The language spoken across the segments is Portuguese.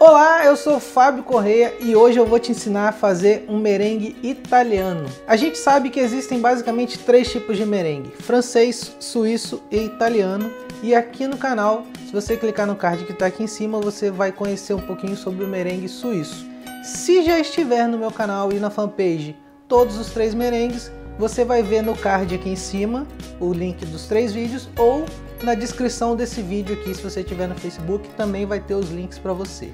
Olá, eu sou Fábio Correia e hoje eu vou te ensinar a fazer um merengue italiano. A gente sabe que existem basicamente três tipos de merengue, francês, suíço e italiano. E aqui no canal, se você clicar no card que está aqui em cima, você vai conhecer um pouquinho sobre o merengue suíço. Se já estiver no meu canal e na fanpage todos os três merengues, você vai ver no card aqui em cima o link dos três vídeos ou na descrição desse vídeo aqui, se você estiver no Facebook, também vai ter os links para você.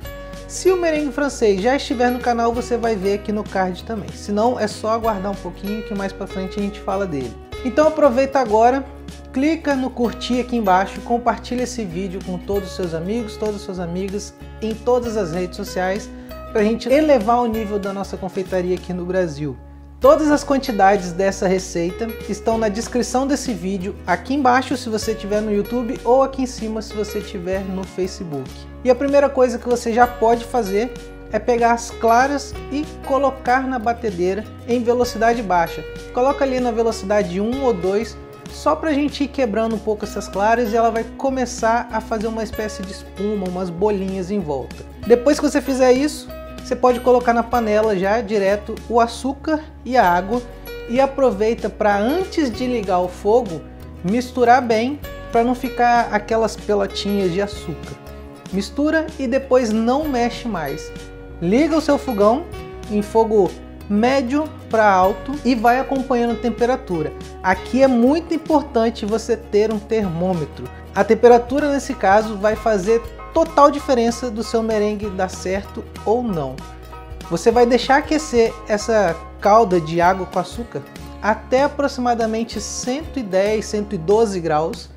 Se o merengue francês já estiver no canal, você vai ver aqui no card também. Se não, é só aguardar um pouquinho que mais para frente a gente fala dele. Então aproveita agora, clica no curtir aqui embaixo, compartilha esse vídeo com todos os seus amigos, todas as suas amigas, em todas as redes sociais, para a gente elevar o nível da nossa confeitaria aqui no Brasil. Todas as quantidades dessa receita estão na descrição desse vídeo, aqui embaixo se você estiver no YouTube ou aqui em cima se você estiver no Facebook. E a primeira coisa que você já pode fazer é pegar as claras e colocar na batedeira em velocidade baixa. Coloca ali na velocidade 1 ou 2, só para a gente ir quebrando um pouco essas claras e ela vai começar a fazer uma espécie de espuma, umas bolinhas em volta. Depois que você fizer isso, você pode colocar na panela já direto o açúcar e a água e aproveita para antes de ligar o fogo misturar bem para não ficar aquelas pelotinhas de açúcar. Mistura e depois não mexe mais. Liga o seu fogão em fogo médio para alto e vai acompanhando a temperatura. Aqui é muito importante você ter um termômetro. A temperatura nesse caso vai fazer total diferença do seu merengue dar certo ou não. Você vai deixar aquecer essa calda de água com açúcar até aproximadamente 110, 112 graus.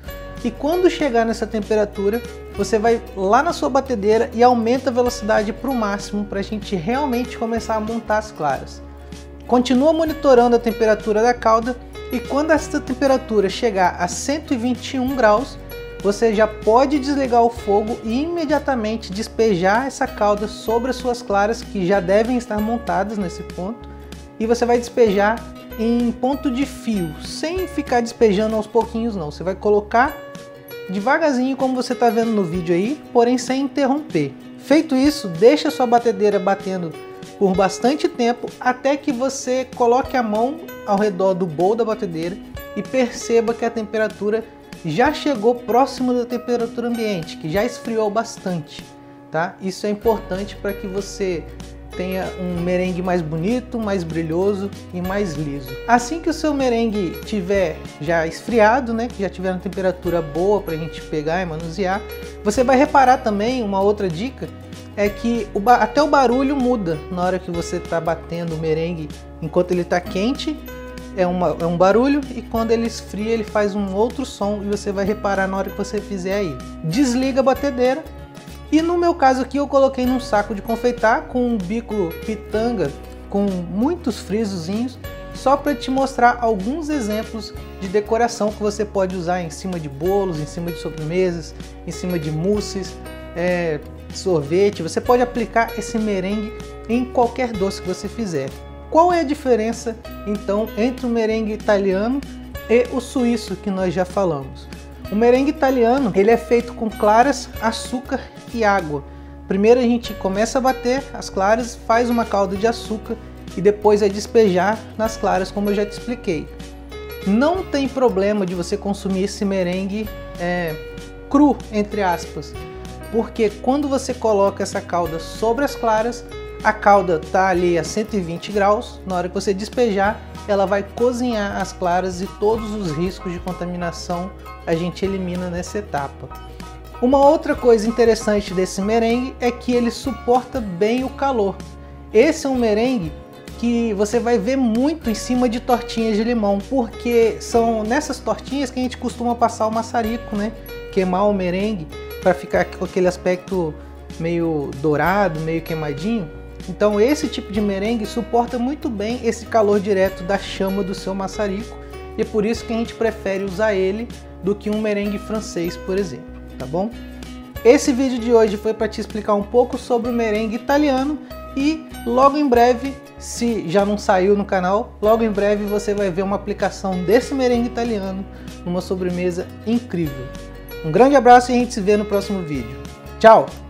E quando chegar nessa temperatura, você vai lá na sua batedeira e aumenta a velocidade para o máximo para a gente realmente começar a montar as claras. Continua monitorando a temperatura da calda e quando essa temperatura chegar a 121 graus, você já pode desligar o fogo e imediatamente despejar essa calda sobre as suas claras que já devem estar montadas nesse ponto e você vai despejar em ponto de fio, sem ficar despejando aos pouquinhos não. Você vai colocar devagarzinho como você está vendo no vídeo aí, porém sem interromper. Feito isso, deixa sua batedeira batendo por bastante tempo até que você coloque a mão ao redor do bowl da batedeira e perceba que a temperatura já chegou próximo da temperatura ambiente, que já esfriou bastante, tá? Isso é importante para que você tenha um merengue mais bonito, mais brilhoso e mais liso. Assim que o seu merengue tiver já esfriado, né, que já tiver uma temperatura boa para a gente pegar e manusear, você vai reparar também uma outra dica é que o, até o barulho muda na hora que você está batendo o merengue enquanto ele está quente é, uma, é um barulho e quando ele esfria ele faz um outro som e você vai reparar na hora que você fizer aí. Desliga a batedeira e no meu caso aqui eu coloquei num saco de confeitar com um bico pitanga com muitos frisozinhos só para te mostrar alguns exemplos de decoração que você pode usar em cima de bolos, em cima de sobremesas, em cima de mousses, é, sorvete. Você pode aplicar esse merengue em qualquer doce que você fizer. Qual é a diferença então entre o merengue italiano e o suíço que nós já falamos? O merengue italiano ele é feito com claras, açúcar e água. Primeiro a gente começa a bater as claras, faz uma calda de açúcar e depois é despejar nas claras, como eu já te expliquei. Não tem problema de você consumir esse merengue é, cru, entre aspas, porque quando você coloca essa calda sobre as claras, a calda está ali a 120 graus, na hora que você despejar, ela vai cozinhar as claras e todos os riscos de contaminação a gente elimina nessa etapa. Uma outra coisa interessante desse merengue é que ele suporta bem o calor. Esse é um merengue que você vai ver muito em cima de tortinhas de limão, porque são nessas tortinhas que a gente costuma passar o maçarico, né? Queimar o merengue para ficar com aquele aspecto meio dourado, meio queimadinho. Então esse tipo de merengue suporta muito bem esse calor direto da chama do seu maçarico e é por isso que a gente prefere usar ele do que um merengue francês, por exemplo, tá bom? Esse vídeo de hoje foi para te explicar um pouco sobre o merengue italiano e logo em breve, se já não saiu no canal, logo em breve você vai ver uma aplicação desse merengue italiano numa sobremesa incrível. Um grande abraço e a gente se vê no próximo vídeo. Tchau!